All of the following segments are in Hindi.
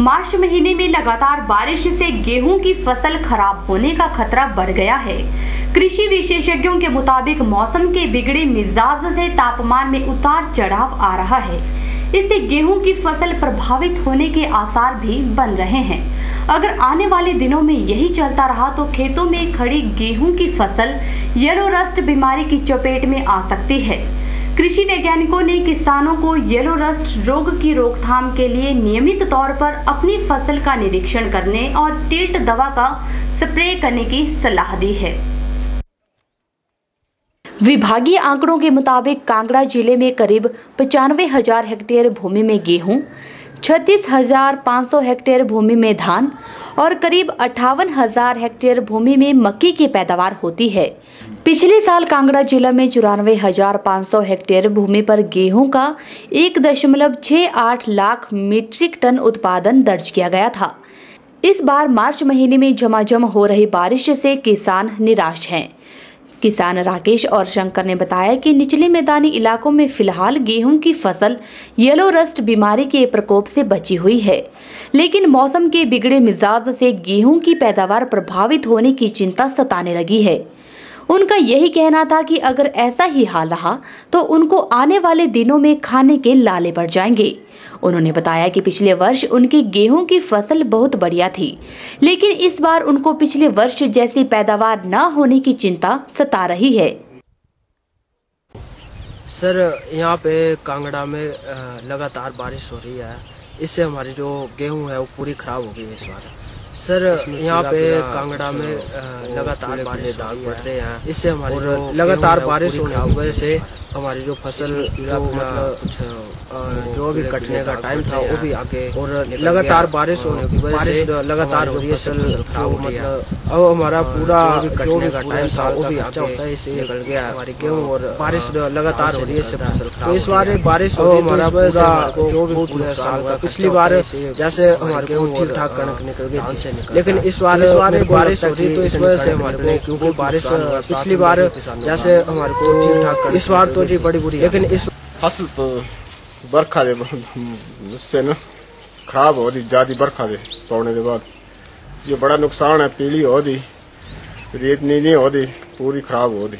मार्च महीने में लगातार बारिश से गेहूँ की फ़सल खराब होने का खतरा बढ़ गया है। कृषि विशेषज्ञों के मुताबिक मौसम के बिगड़े मिजाज से तापमान में उतार चढ़ाव आ रहा है। इससे गेहूँ की फ़सल प्रभावित होने के आसार भी बन रहे हैं। अगर आने वाले दिनों में यही चलता रहा तो खेतों में खड़ी गेहूँ की फ़सल येलो रस्ट बीमारी की चपेट में आ सकती है। कृषि वैज्ञानिकों ने किसानों को येलो रस्ट रोग की रोकथाम के लिए नियमित तौर पर अपनी फ़सल का निरीक्षण करने और टिल्ट दवा का स्प्रे करने की सलाह दी है। विभागीय आंकड़ों के मुताबिक कांगड़ा ज़िले में करीब पचानवे हज़ार हेक्टेयर भूमि में गेहूँ, छत्तीस हज़ार पाँच सौ हेक्टेयर भूमि में धान और करीब अठावन हज़ार हेक्टेयर भूमि में मक्की की पैदावार होती है। पिछले साल कांगड़ा जिला में चौरानवे हज़ार पाँच सौ हेक्टेयर भूमि पर गेहूँ का एक दशमलव छह आठ लाख मीट्रिक टन उत्पादन दर्ज किया गया था। इस बार मार्च महीने में झमाझम हो रही बारिश से किसान निराश हैं। किसान राकेश और शंकर ने बताया कि निचले मैदानी इलाकों में फ़िलहाल गेहूँ की फ़सल येलो रस्ट बीमारी के प्रकोप से बची हुई है। लेकिन मौसम के बिगड़े मिजाज से गेहूँ की पैदावार प्रभावित होने की चिंता सताने लगी है। उनका यही कहना था कि अगर ऐसा ही हाल रहा तो उनको आने वाले दिनों में खाने के लाले पड़ जाएँगे। उन्होंने बताया कि पिछले वर्ष उनकी गेहूँ की फ़सल बहुत बढ़िया थी, लेकिन इस बार उनको पिछले वर्ष जैसी पैदावार न होने की चिंता सता रही है। सर, यहाँ पे कांगड़ा में लगातार बारिश हो रही है। इससे हमारी जो गेहूँ है, वो पूरी खराब हो गई है इस बार। सर यहाँ पे कांगड़ा में लगातार बारिश पड़ रहे हैं। इससे हमारे लगातार बारिश होने की वजह से हमारी जो फ़सल जो मतलब जो भी कटने का टाइम था वो भी आगे और लगातार बारिश होने की वजह से लगातार हो रही है फ़सल जो मतलब अब हमारा पूरा जो भी टाइम था वो भी आगे होता है इसे निकल गया। हमारी गेहूँ और बारिश लगातार हो रही है फ़सल तो इस बार बारिश हो हमारा पूरा जो भी पूरे साल का पिछली बार जैसे हमारे गेहूँ ठीक ठाक कणक निकल गई लेकिन इस बार इस बार बारिश हो रही तो इस वजह से हमारे को क्योंकि बारिश पिछली बार जैसे हमारे को ठीक ठाक इस बार तो सिक्योरिटी बड़ी बुरी लेकिन इस फ़सल तो बरखा दे मतलब से ना खराब हो रही ज़्यादा बरखा दे पौने के बाद। ये बड़ा नुकसान है पीली हो दी रेत नीली हो दी पूरी खराब हो दी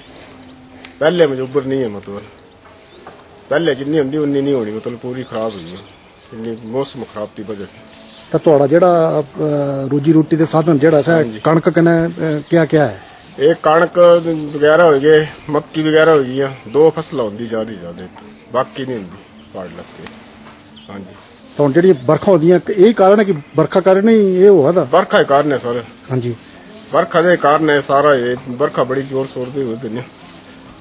पहले मजूबर नहीं है मतलब। पहले जिन्नी होंगी उन्नी नहीं होनी मतलब पूरी खराब हुई इन्नी मौसम खराब की वजह तो थोड़ा जोड़ा रोजी रोटी के साधन जोड़ा हाँ कणक क्या क्या है? ਇਹ ਕਣਕ ਵਗੈਰਾ ਹੋ ਗਏ ਮੱਕੀ ਵਗੈਰਾ ਹੋ ਗਈਆਂ ਦੋ ਫਸਲ ਹੁੰਦੀ ਜ਼ਿਆਦਾ ਜ਼ਿਆਦਾ ਬਾਕੀ ਨਹੀਂ ਹੁੰਦੀ ਪਾੜ ਲੱਗੇ ਹਾਂਜੀ। ਤਾਂ ਜਿਹੜੀ ਵਰਖਾ ਹੁੰਦੀਆਂ ਇਹ ਕਾਰਨ ਹੈ ਕਿ ਵਰਖਾ ਕਾਰਨ ਹੀ ਇਹ ਹੋਆ ਦਾ ਵਰਖਾ ਹੀ ਕਾਰਨ ਹੈ ਸਰ। ਹਾਂਜੀ। ਵਰਖਾ ਦੇ ਕਾਰਨ ਹੈ ਸਾਰਾ ਇਹ ਵਰਖਾ ਬੜੀ ਜ਼ੋਰ ਸ਼ੋਰ ਦੀ ਹੋਈ ਦਿਨ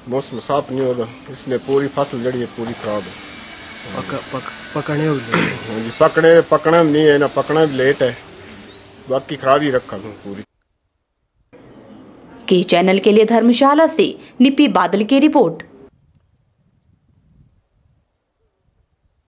ਮੌਸਮ ਸਾਫ਼ ਨਹੀਂ ਹੋਦਾ ਇਸ ਨੇ ਪੂਰੀ ਫਸਲ ਜਿਹੜੀ ਹੈ ਪੂਰੀ ਖਰਾਬ ਹੈ। ਪੱਕ ਹੋ ਗਏ ਹਾਂਜੀ ਪਕਣੇ ਪਕਣਾ ਨਹੀਂ ਹੈ ਨਾ ਪਕਣਾ ਲੇਟ ਹੈ। ਬਾਕੀ ਖਰਾਬ ਹੀ ਰੱਖਾ ਪੂਰੀ। के चैनल के लिए धर्मशाला से निपी बादल की रिपोर्ट।